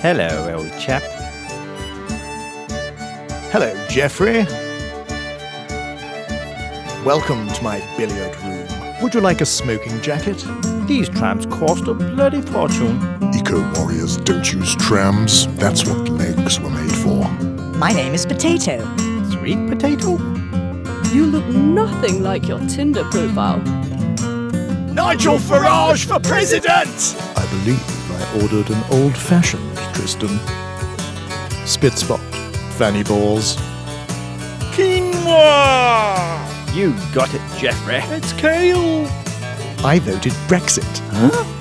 Hello, old chap. Hello, Geoffrey. Welcome to my billiard room. Would you like a smoking jacket? These trams cost a bloody fortune. Eco warriors don't use trams. That's what legs were made for. My name is Potato. Sweet potato? You look nothing like your Tinder profile. Nigel Farage for president! I believe I ordered an old fashioned, Tristan. Spitspot, fanny balls. Quinoa! You got it, Geoffrey. It's kale! I voted Brexit. Huh?